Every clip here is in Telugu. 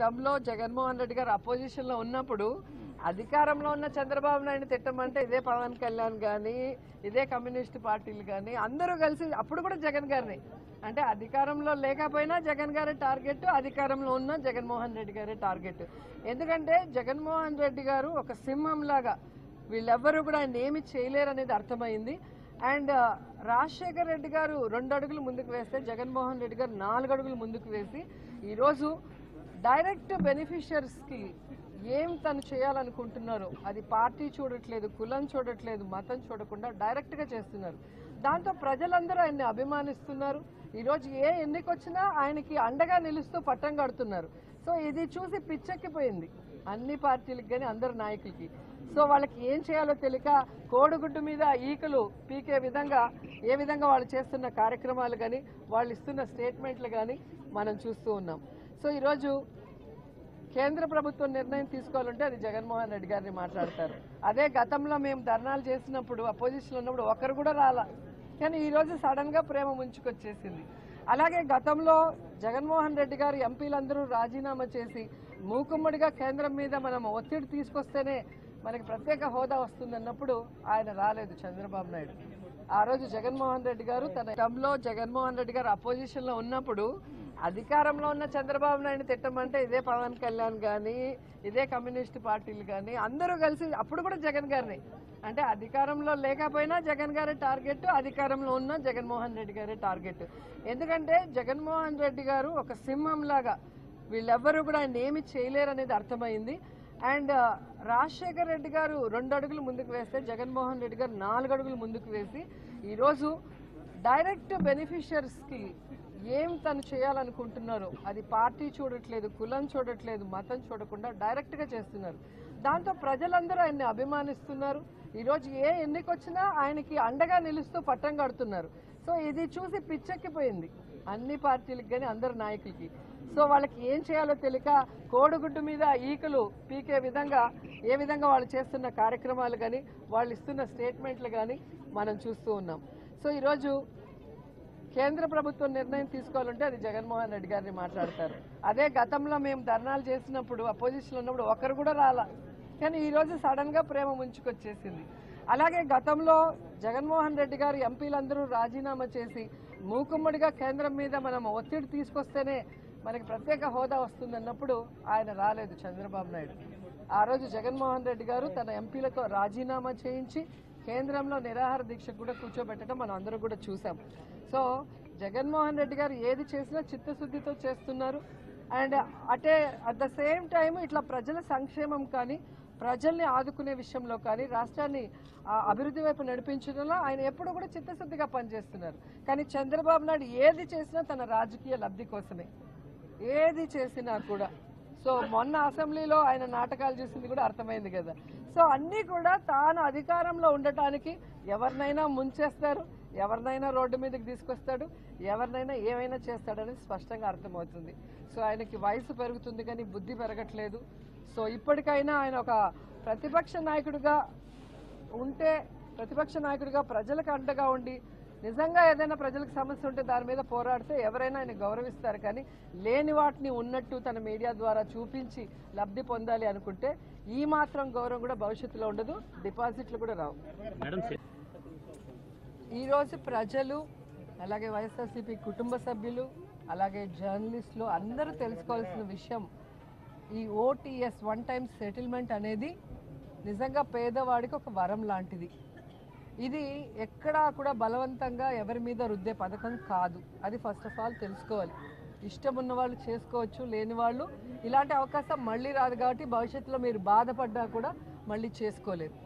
టర్మ్లో జగన్మోహన్ రెడ్డి గారు అపోజిషన్లో ఉన్నప్పుడు అధికారంలో ఉన్న చంద్రబాబు నాయుడు తిట్టమంటే ఇదే పవన్ కళ్యాణ్ కానీ ఇదే కమ్యూనిస్ట్ పార్టీలు కానీ అందరూ కలిసి అప్పుడు కూడా జగన్ గారిని. అంటే అధికారంలో లేకపోయినా జగన్ గారి టార్గెట్ అధికారంలో ఉన్న జగన్మోహన్ రెడ్డి గారి టార్గెట్. ఎందుకంటే జగన్మోహన్ రెడ్డి గారు ఒక సింహం లాగా వీళ్ళెవ్వరూ కూడా ఆయన ఏమి చేయలేరు అనేది అర్థమైంది. అండ్ రాజశేఖర్ రెడ్డి గారు రెండు అడుగులు ముందుకు వేస్తే జగన్మోహన్ రెడ్డి గారు నాలుగు అడుగులు ముందుకు వేసి ఈరోజు డైరెక్ట్ బెనిఫిషియర్స్కి ఏం తను చేయాలనుకుంటున్నారో అది పార్టీ చూడట్లేదు కులం చూడట్లేదు మతం చూడకుండా డైరెక్ట్గా చేస్తున్నారు. దాంతో ప్రజలందరూ ఆయన్ని అభిమానిస్తున్నారు. ఈరోజు ఏ ఎన్నికొచ్చినా ఆయనకి అండగా నిలుస్తూ పట్టం కడుతున్నారు. సో ఇది చూసి పిచ్చెక్కిపోయింది. అన్ని పార్టీలకు కానీ అందరు నాయకులకి. సో వాళ్ళకి ఏం చేయాలో తెలియక కోడిగుడ్డు మీద ఈకలు పీకే విధంగా ఏ విధంగా వాళ్ళు చేస్తున్న కార్యక్రమాలు కానీ వాళ్ళు ఇస్తున్న స్టేట్మెంట్లు కానీ మనం చూస్తూ ఉన్నాం. సో ఈరోజు కేంద్ర ప్రభుత్వం నిర్ణయం తీసుకోవాలంటే అది జగన్మోహన్ రెడ్డి గారిని మాట్లాడతారు. అదే గతంలో మేము ధర్నాలు చేసినప్పుడు అపోజిషన్ ఉన్నప్పుడు ఒకరు కూడా రాలా. కానీ ఈ రోజు ప్రేమ ముంచుకొచ్చేసింది. అలాగే గతంలో జగన్మోహన్ రెడ్డి గారు ఎంపీలందరూ రాజీనామా చేసి మూకుమ్మడిగా కేంద్రం మీద మనం ఒత్తిడి తీసుకొస్తేనే మనకి ప్రత్యేక హోదా వస్తుందన్నప్పుడు ఆయన రాలేదు చంద్రబాబు నాయుడు. ఆ రోజు జగన్మోహన్ రెడ్డి గారు తన టర్మ్ జగన్మోహన్ రెడ్డి గారు అపోజిషన్లో ఉన్నప్పుడు అధికారంలో ఉన్న చంద్రబాబు నాయుడు తిట్టమంటే ఇదే పవన్ కళ్యాణ్ కానీ ఇదే కమ్యూనిస్ట్ పార్టీలు కానీ అందరూ కలిసి అప్పుడు కూడా జగన్ గారిని. అంటే అధికారంలో లేకపోయినా జగన్ గారి టార్గెట్ అధికారంలో ఉన్న జగన్మోహన్ రెడ్డి గారి టార్గెట్. ఎందుకంటే జగన్మోహన్ రెడ్డి గారు ఒక సింహం లాగా వీళ్ళెవ్వరూ కూడా ఆయన ఏమి చేయలేరు అనేది అర్థమైంది. అండ్ రాజశేఖర్ రెడ్డి గారు రెండు అడుగులు ముందుకు వేస్తే జగన్మోహన్ రెడ్డి గారు నాలుగు అడుగులు ముందుకు వేసి ఈరోజు డైరెక్ట్ బెనిఫిషియర్స్కి ఏం తను చేయాలనుకుంటున్నారో అది పార్టీ చూడట్లేదు కులం చూడట్లేదు మతం చూడకుండా డైరెక్ట్గా చేస్తున్నారు. దాంతో ప్రజలందరూ ఆయన్ని అభిమానిస్తున్నారు. ఈరోజు ఏ ఎన్నికొచ్చినా ఆయనకి అండగా నిలుస్తూ పట్టం కడుతున్నారు. సో ఇది చూసి పిచ్చెక్కిపోయింది. అన్ని పార్టీలకు కానీ అందరు నాయకులకి. సో వాళ్ళకి ఏం చేయాలో తెలియక కోడిగుడ్డు మీద ఈకలు పీకే విధంగా ఏ విధంగా వాళ్ళు చేస్తున్న కార్యక్రమాలు కానీ వాళ్ళు ఇస్తున్న స్టేట్మెంట్లు కానీ మనం చూస్తూ ఉన్నాం. సో ఈరోజు కేంద్ర ప్రభుత్వం నిర్ణయం తీసుకోవాలంటే అది జగన్మోహన్ రెడ్డి గారిని మాట్లాడతారు. అదే గతంలో మేము ధర్నాలు చేసినప్పుడు అపోజిషన్ ఉన్నప్పుడు ఒకరు కూడా రాలా. కానీ ఈరోజు సడన్గా ప్రేమ ముంచుకొచ్చేసింది. అలాగే గతంలో జగన్మోహన్ రెడ్డి గారు ఎంపీలందరూ రాజీనామా చేసి మూకుమ్మడిగా కేంద్రం మీద మనం ఒత్తిడి తీసుకొస్తేనే మనకి ప్రత్యేక హోదా వస్తుందన్నప్పుడు ఆయన రాలేదు చంద్రబాబు నాయుడు. ఆ రోజు జగన్మోహన్ రెడ్డి గారు తన ఎంపీలతో రాజీనామా చేయించి కేంద్రంలో నిరాహార దీక్ష కూడా కూర్చోబెట్టడం మనం అందరూ కూడా చూసాం. సో జగన్మోహన్ రెడ్డి గారు ఏది చేసినా చిత్తశుద్ధితో చేస్తున్నారు. అండ్ అటే అట్ ద సేమ్ టైం ఇట్లా ప్రజల సంక్షేమం కానీ ప్రజల్ని ఆదుకునే విషయంలో కానీ రాష్ట్రాన్ని ఆ, అభివృద్ధి వైపు నడిపించడంలో ఆయన ఎప్పుడూ కూడా చిత్తశుద్ధిగా పనిచేస్తున్నారు. కానీ చంద్రబాబు నాయుడు ఏది చేసినా తన రాజకీయ లబ్ధి కోసమే. ఏది చేసినా కూడా. సో మొన్న అసెంబ్లీలో ఆయన నాటకాలు చేసింది కూడా అర్థమైంది కదా. సో అన్నీ కూడా తాను అధికారంలో ఉండటానికి ఎవరినైనా ముంచేస్తారు ఎవరినైనా రోడ్డు మీదకి తీసుకొస్తాడు ఎవరినైనా ఏమైనా చేస్తాడనేది స్పష్టంగా అర్థమవుతుంది. సో ఆయనకి వయసు పెరుగుతుంది కానీ బుద్ధి పెరగట్లేదు. సో ఇప్పటికైనా ఆయన ఒక ప్రతిపక్ష నాయకుడిగా ఉంటే ప్రతిపక్ష నాయకుడిగా ప్రజలకు అండగా ఉండి నిజంగా ఏదైనా ప్రజలకు సమస్య ఉంటే దాని మీద పోరాడితే ఎవరైనా ఆయన గౌరవిస్తారు కానీ లేని వాటిని ఉన్నట్టు తన మీడియా ద్వారా చూపించి లబ్ధి పొందాలి అనుకుంటే ఈ మాత్రం గౌరవం కూడా భవిష్యత్తులో ఉండదు డిపాజిట్లు కూడా రావు. ఈరోజు ప్రజలు అలాగే వైఎస్ఆర్సీపీ కుటుంబ సభ్యులు అలాగే జర్నలిస్టులు అందరూ తెలుసుకోవాల్సిన విషయం ఈ ఓటీఎస్ వన్ టైం సెటిల్మెంట్ అనేది నిజంగా పేదవాడికి ఒక వరం లాంటిది. ఇది ఎక్కడా కూడా బలవంతంగా ఎవరి మీద రుద్దే పథకం కాదు. అది ఫస్ట్ ఆఫ్ ఆల్ తెలుసుకోవాలి. ఇష్టం ఉన్న వాళ్ళు చేసుకోవచ్చు లేని వాళ్ళు ఇలాంటి అవకాశం మళ్ళీ రాదు కాబట్టి భవిష్యత్తులో మీరు బాధపడ్డా కూడా మళ్ళీ చేసుకోలేరు.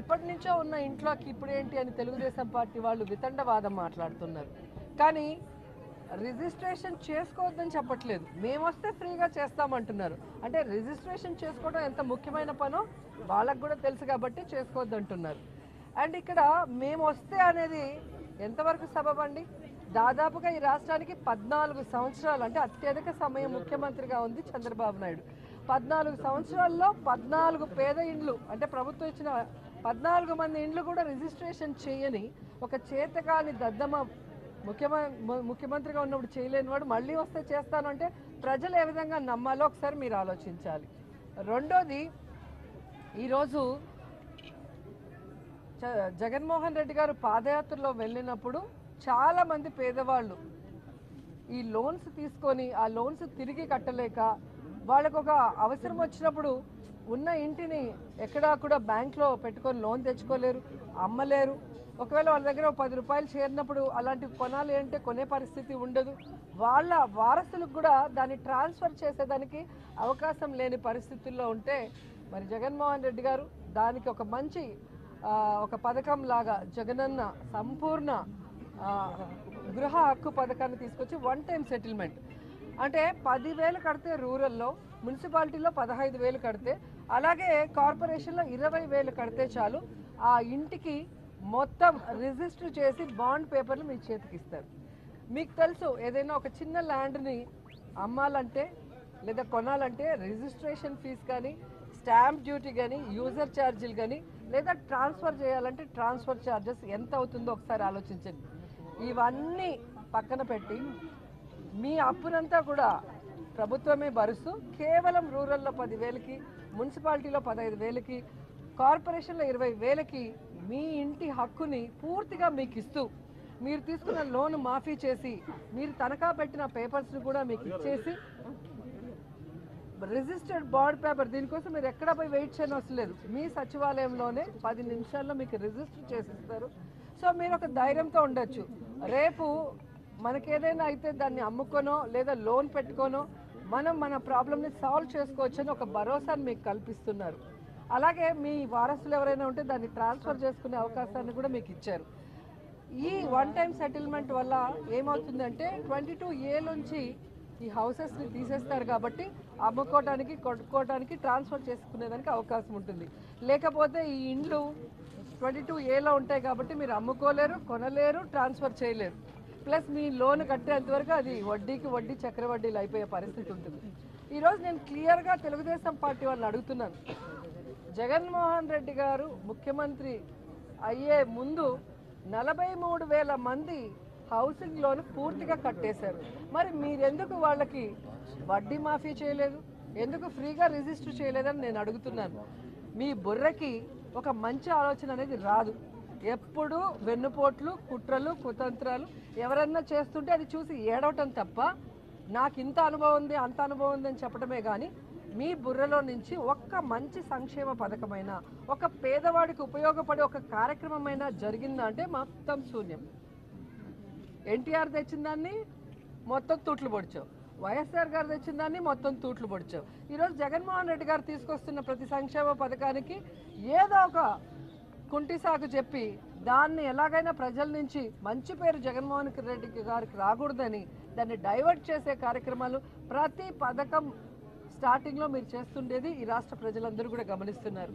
ఎప్పటి నుంచో ఉన్న ఇంట్లోకి ఇప్పుడు ఏంటి అని తెలుగుదేశం పార్టీ వాళ్ళు వితండవాదం మాట్లాడుతున్నారు. కానీ రిజిస్ట్రేషన్ చేసుకోవద్దని చెప్పట్లేదు. మేము వస్తే ఫ్రీగా చేస్తామంటున్నారు. అంటే రిజిస్ట్రేషన్ చేసుకోవడం ఎంత ముఖ్యమైన పనో వాళ్ళకు కూడా తెలుసు కాబట్టి చేసుకోవద్దంటున్నారు. అండ్ ఇక్కడ మేము వస్తే అనేది ఎంతవరకు సబబండి దాదాపుగా ఈ రాష్ట్రానికి పద్నాలుగు సంవత్సరాలు అంటే అత్యధిక సమయం ముఖ్యమంత్రిగా ఉంది చంద్రబాబు నాయుడు. పద్నాలుగు సంవత్సరాల్లో పద్నాలుగు పేద ఇండ్లు అంటే ప్రభుత్వం ఇచ్చిన పద్నాలుగు మంది ఇండ్లు కూడా రిజిస్ట్రేషన్ చేయని ఒక చేతకాని దద్దమ్మ ముఖ్యమ ముఖ్యమంత్రిగా ఉన్నప్పుడు చేయలేని వాడు మళ్ళీ వస్తే చేస్తానంటే ప్రజలు ఏ విధంగా నమ్మాలో ఒకసారి మీరు ఆలోచించాలి. రెండోది ఈరోజు జగన్మోహన్ రెడ్డి గారు పాదయాత్రలో వెళ్ళినప్పుడు చాలా మంది పేదవాళ్ళు ఈ లోన్స్ తీసుకొని ఆ లోన్స్ తిరిగి కట్టలేక వాళ్ళకు ఒక అవసరం వచ్చినప్పుడు ఉన్న ఇంటిని ఎక్కడా కూడా బ్యాంక్లో పెట్టుకొని లోన్ తెచ్చుకోలేరు అమ్మలేరు. ఒకవేళ వాళ్ళ దగ్గర ఒక పది రూపాయలు చేరినప్పుడు అలాంటివి కొనాలి అంటే కొనే పరిస్థితి ఉండదు. వాళ్ళ వారసులకు కూడా దాన్ని ట్రాన్స్ఫర్ చేసేదానికి అవకాశం లేని పరిస్థితుల్లో ఉంటే మరి జగన్మోహన్ రెడ్డి గారు దానికి ఒక మంచి ఒక పథకం లాగా జగనన్న సంపూర్ణ గృహ హక్కు పథకాన్ని తీసుకొచ్చి వన్ టైం సెటిల్మెంట్ అంటే పదివేలు కడితే రూరల్లో మున్సిపాలిటీలో పదహైదు వేలు కడితే అలాగే కార్పొరేషన్లో ఇరవై వేలు కడితే చాలు ఆ ఇంటికి మొత్తం రిజిస్టర్ చేసి బాండ్ పేపర్లు మీ చేతికి ఇస్తారు. మీకు తెలుసు ఏదైనా ఒక చిన్న ల్యాండ్ని అమ్మాలంటే లేదా కొనాలంటే రిజిస్ట్రేషన్ ఫీజు కానీ స్టాంప్ డ్యూటీ కానీ యూజర్ ఛార్జీలు కానీ లేదా ట్రాన్స్ఫర్ చేయాలంటే ట్రాన్స్ఫర్ ఛార్జెస్ ఎంత అవుతుందో ఒకసారి ఆలోచించండి. ఇవన్నీ పక్కన పెట్టి మీ అప్పునంతా కూడా ప్రభుత్వమే భరుస్తూ కేవలం రూరల్లో పదివేలకి మున్సిపాలిటీలో పదహైదు వేలకి కార్పొరేషన్లో ఇరవై వేలకి మీ ఇంటి హక్కుని పూర్తిగా మీకు ఇస్తూ మీరు తీసుకున్న లోన్ మాఫీ చేసి మీరు తనఖా పెట్టిన పేపర్స్ని కూడా మీకు ఇచ్చేసి రిజిస్టర్డ్ బాడ్ పేపర్ దీనికోసం మీరు ఎక్కడ పోయి వెయిట్ చేయని అవసరం లేదు. మీ సచివాలయంలోనే పది నిమిషాల్లో మీకు రిజిస్టర్ చేసిస్తారు. సో మీరు ఒక ధైర్యంతో ఉండొచ్చు. రేపు మనకేదైనా అయితే దాన్ని అమ్ముకోనో లేదా లోన్ పెట్టుకోనో మనం మన ప్రాబ్లమ్ని సాల్వ్ చేసుకోవచ్చని ఒక భరోసాను మీకు కల్పిస్తున్నారు. అలాగే మీ వారసులు ఎవరైనా ఉంటే దాన్ని ట్రాన్స్ఫర్ చేసుకునే అవకాశాన్ని కూడా మీకు ఇచ్చారు. ఈ వన్ టైం సెటిల్మెంట్ వల్ల ఏమవుతుందంటే ట్వంటీ టూ ఏ నుంచి ఈ హౌసెస్ని తీసేస్తారు కాబట్టి అమ్ముకోవడానికి కొట్టుకోవడానికి ట్రాన్స్ఫర్ చేసుకునేదానికి అవకాశం ఉంటుంది. లేకపోతే ఈ ఇండ్లు ట్వంటీ టూ ఏలో ఉంటాయి కాబట్టి మీరు అమ్ముకోలేరు కొనలేరు ట్రాన్స్ఫర్ చేయలేరు. ప్లస్ మీ లోన్ కట్టేంతవరకు అది వడ్డీకి వడ్డీ చక్రవడ్డీలు అయిపోయే పరిస్థితి ఉంటుంది. ఈరోజు నేను క్లియర్గా తెలుగుదేశం పార్టీ వాళ్ళని అడుగుతున్నాను. జగన్మోహన్ రెడ్డి గారు ముఖ్యమంత్రి అయ్యే ముందు నలభై మూడు వేల మంది హౌసింగ్ లోన్ పూర్తిగా కట్టేశారు. మరి మీరెందుకు వాళ్ళకి వడ్డీ మాఫీ చేయలేదు? ఎందుకు ఫ్రీగా రిజిస్టర్ చేయలేదని నేను అడుగుతున్నాను. మీ బుర్రకి ఒక మంచి ఆలోచన అనేది రాదు. ఎప్పుడు వెన్నుపోట్లు కుట్రలు కుతంత్రాలు ఎవరన్నా చేస్తుంటే అది చూసి ఏడవటం తప్ప నాకు ఇంత అనుభవం ఉంది అంత అనుభవం ఉంది అని చెప్పడమే కానీ మీ బుర్రలో నుంచి ఒక్క మంచి సంక్షేమ పథకమైన ఒక పేదవాడికి ఉపయోగపడే ఒక కార్యక్రమమైనా జరిగిందంటే మొత్తం శూన్యం. ఎన్టీఆర్ తెచ్చిన దాన్ని మొత్తం తూట్లు పొడిచావు. వైఎస్ఆర్ గారు తెచ్చిన దాన్ని మొత్తం తూట్లు పొడిచావు. ఈరోజు జగన్మోహన్ రెడ్డి గారు తీసుకొస్తున్న ప్రతి సంక్షేమ పథకానికి ఏదో ఒక కుంటి సాకు చెప్పి దాన్ని ఎలాగైనా ప్రజల నుంచి మంచి పేరు జగన్మోహన్ రెడ్డి గారికి రాకూడదని దాన్ని డైవర్ట్ చేసే కార్యక్రమాలు ప్రతి పథకం స్టార్టింగ్లో మీరు చేస్తుండేది ఈ రాష్ట్ర ప్రజలందరూ కూడా గమనిస్తున్నారు.